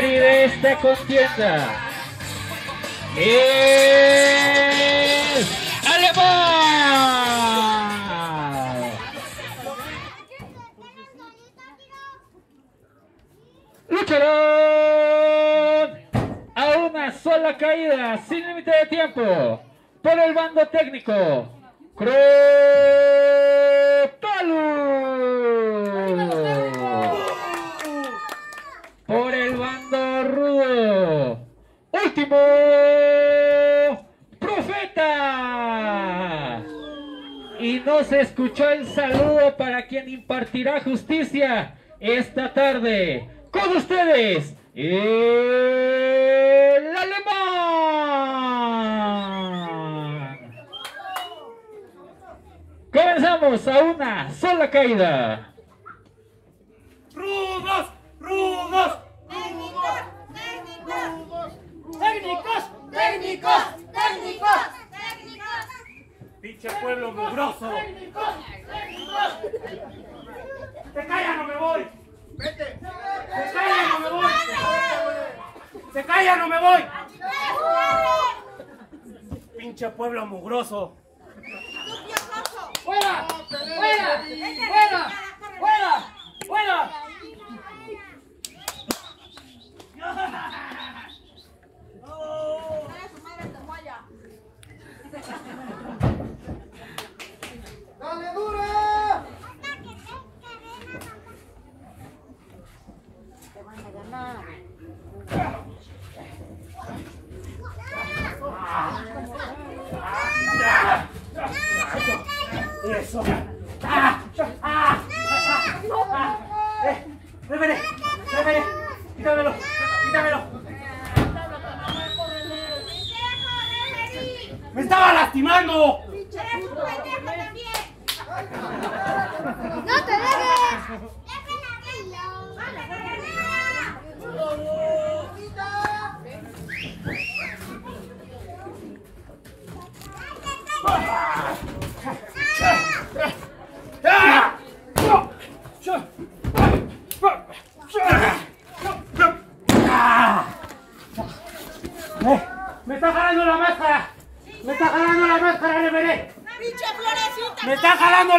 referí de esta contienda. Es Alemán. Lucharán a una sola caída, sin límite de tiempo, por el bando técnico. Crotalu. Se escuchó el saludo para quien impartirá justicia esta tarde. Con ustedes, el alemán. Comenzamos a una sola caída. ¡Rudos! ¡Rudos! Técnicos, técnicos, ¡Técnicos! ¡Técnicos! técnicos, técnicos. ¡Pinche pueblo mugroso! ¡Se calla, no me voy! ¡Se calla, no me voy! ¡Se calla, no me voy! ¡Pinche pueblo mugroso! ¡Fuera! ¡Fuera! ¡Fuera! ¡Fuera! ¡Fuera! ¡Dale dura! ¡Eso! ¡Ah! ¡Ah! ¡Ah! ¡Eh! ¡Révele! ¡Révele! ¡Quítamelo! ¡Quítamelo! ¡Me estaba lastimando! ¡No te dejes! ¡Ah! ¡Eh! ¡Me está jalando la máscara! ¡Me está jalando la máscara, Reveré! ¡Pinche florecita! ¡Me está jalando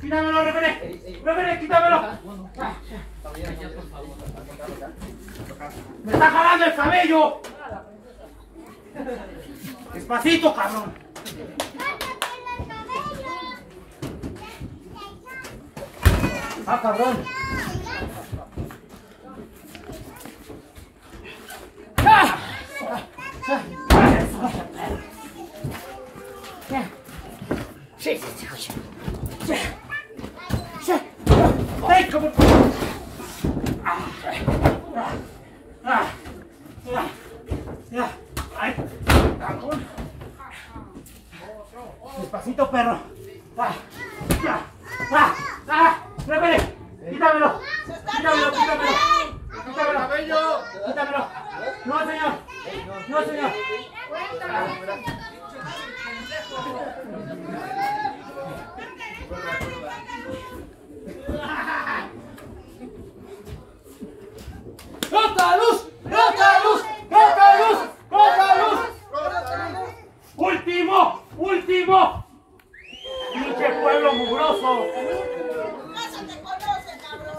Quítamelo, Reveré. Reveré, quítamelo. ¡Me está jalando el cabello! Despacito, cabrón. Ah, cabrón. ¡Ah! Sí, sí, sí, sí. Sí. Sí. ¡Ay, cómo! Ah. Ah. Ah. Ah. Ah. ¡Ay! Despacito, perro. ¡Ah! ¡Ah! ¡Ah! ¡Ah! ¡Répele! ¡Quítamelo! ¡Quítamelo, quítamelo! ¡Quítamelo! ¡Quítamelo! ¡No, señor! ¡No, señor! ¡Rota luz! ¡Rota luz! ¡Rota luz! ¡Rota luz! ¡Último! ¡Último! ¡Pinche pueblo mugroso! ¡Eso te conoce, cabrón!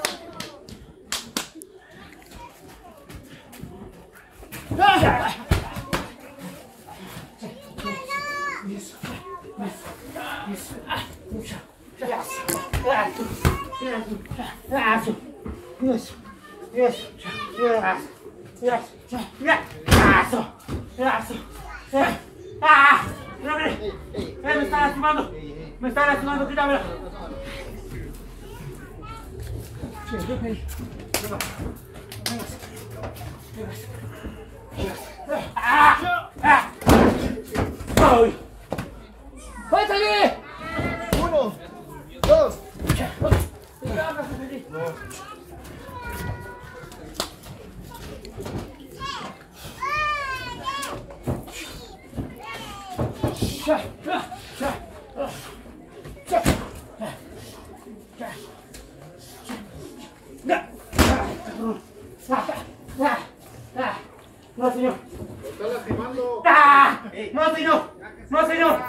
¡Ah! ¡Ah! ¡Eh, me está lastimando! ¡Me está lastimando! ¡Quítamelo! ¡Ah! ¡Ah! Uno, dos. ¡Ya! ¡Ya! ¡Ya! ¡Ya! ¡Ya! ¡Ya! ¡Ya! No, señor. Está lastimando. ¡Ah! No, señor. No, señor.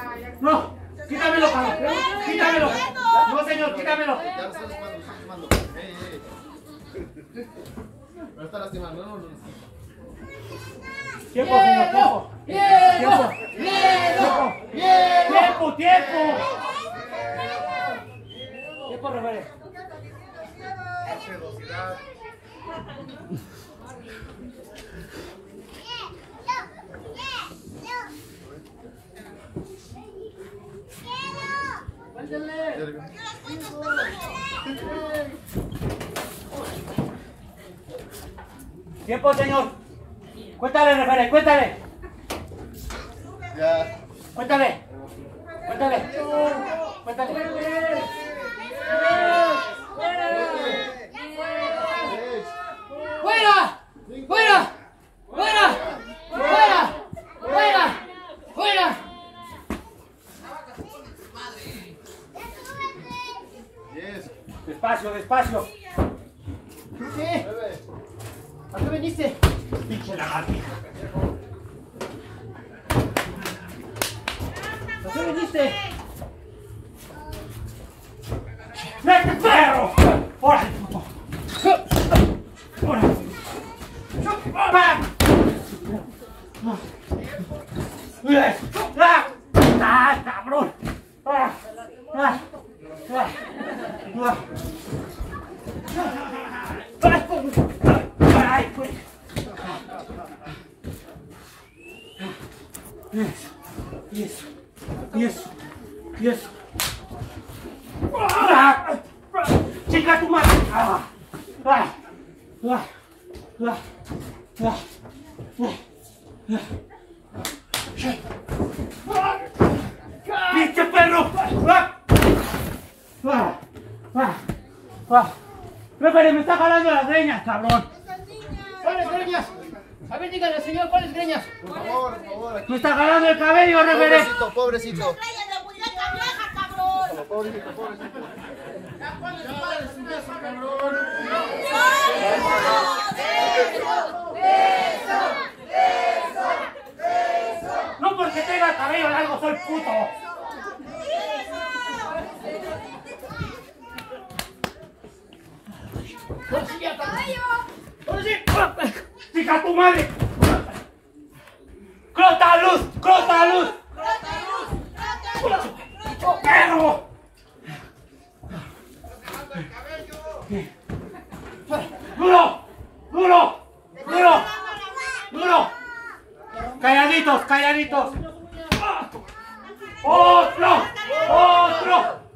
No. Quítamelo, cabrón. Quítamelo. No, señor, quítamelo. Lo está lastimando, no, no, no. Tiempo, señor, tiempo. Tiempo. Tiempo. Tiempo, tiempo. Tiempo, referee. Velocidad. Tiempo, señor. Cuéntale, referee, cuéntale. Ya. Cuéntale. Cuéntale. Cuéntale. ¡Fuera! ¡Fuera! ¡Fuera! ¡Fuera! ¡Fuera! ¡Fuera! Despacio, despacio. ¿Qué? Nueve. ¿A qué viniste? Pinche lagartija. ¿A qué viniste? ¡Vete, perro! ¡Órale, puto! ¡Órale! ¡Ah! ¡Ah! ¡Ah, cabrón! ¡Ah! ¡Ah! ¡Ah! ¡Ah! ¡Ay, güey! Y eso, y eso, y eso. ¡Ah! ¡Chica tu madre! ¡Ah! ¡Ah! ¡Ah! ¡Ah! ¡Ah! ¡Ah! ¡Pinche perro! ¡Ah! ¡Ah! ¡Ah! ¡Ah! ¡Referee, me está jalando las greñas, cabrón! ¿Cuáles greñas? A ver, dígale, señor, ¿cuáles greñas? Por favor, por favor, aquí. Me está jalando el cabello, referee. Pobrecito, pobrecito. Reyes de muñeca vieja, cabrón. Pobrecito, pobrecito. No porque tenga el cabello largo soy puto. Ahora sí, ya está. Ahora sí. ¡Chica tu madre! ¡Crota luz! ¡Crota luz! ¡Perro! ¡Duro! ¡Duro! ¡Duro! ¡Duro! ¡Calladitos, calladitos! ¡Otro! ¡Otro!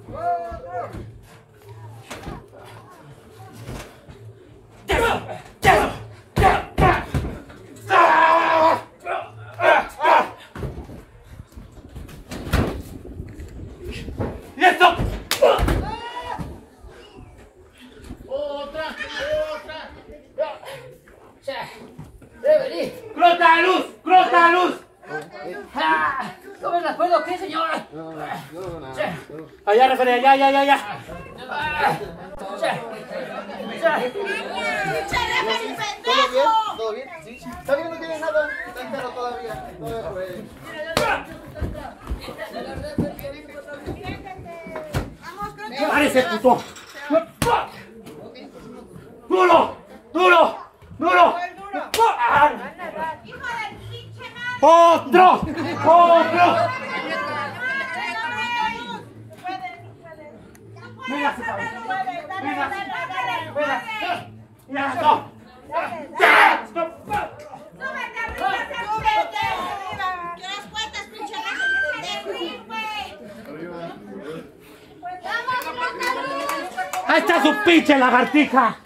¡Listo! ¡Crota luz! ¡Crota luz! Ah, ¿No me las puedo qué, señora? No, no, no, no, no. Allá, allá, allá. Ah, ¿Todo bien? ¿Todo bien? Sí. ¿Está bien? No tiene nada. Está entero todavía. Todavía. ¡Párese, puto! ¡Ahí está su pinche lagartija!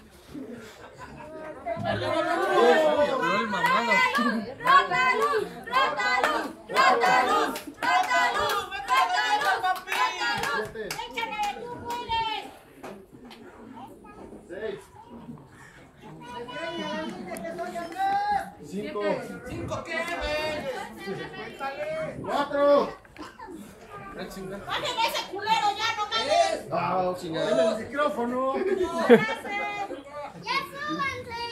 Cinco. Cinco qué, güey. Cuéntale. Cuatro. Bájeme ese culero, ya no. Ah, chingada. El micrófono. Ya súbanse.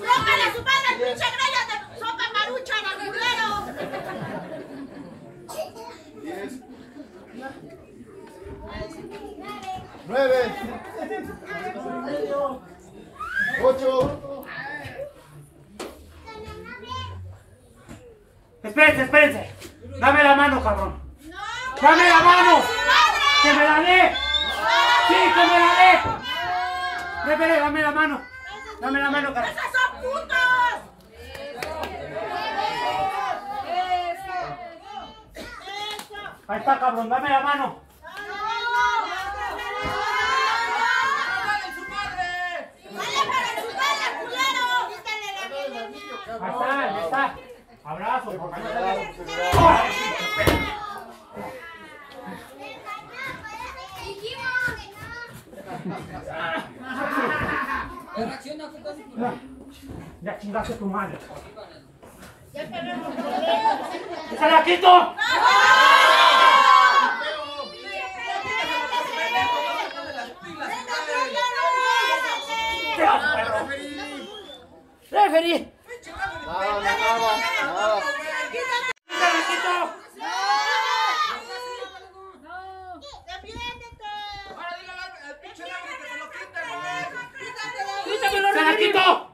¡Rómpale su madre al pinche grello de sopa marucha, culero! Diez. Nueve. Ocho. Espérense, espérense. Dame la mano, cabrón. ¡No! ¡Dame la mano! ¡Su madre! ¡Que me la dé! ¡Sí, que me la dé! Espérate, dame la mano. Dame la mano, cabrón. ¡Esos son putos! Ahí está, cabrón, dame la mano. ¡Dale para su madre, culero! Ahí está, ahí está. Abrazo, por favor. Ya chingaste tu madre. ¡Se la quito! ¡Referí! Nada, nada, nada. ¡Se la quito!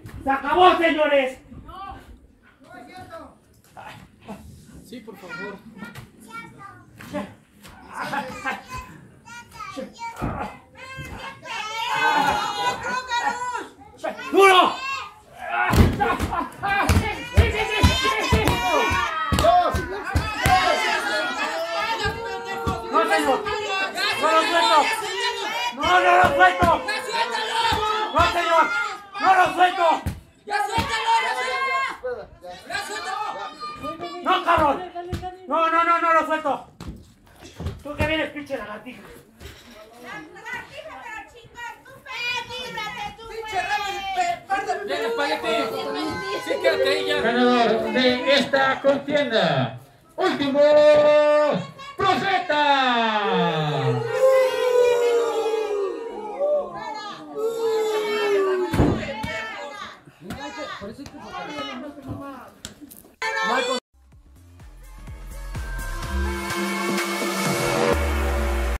¡Se acabó, señores! Sí, por favor. ¡No, señor! ¡No lo suelto! ¡No, no lo suelto! ¡No, señor! ¡No lo suelto! ¡No, cabrón! ¡No, no, no, no lo suelto! ¿Tú qué vienes, pinche lagartija? Ganador de esta contienda. Último profeta.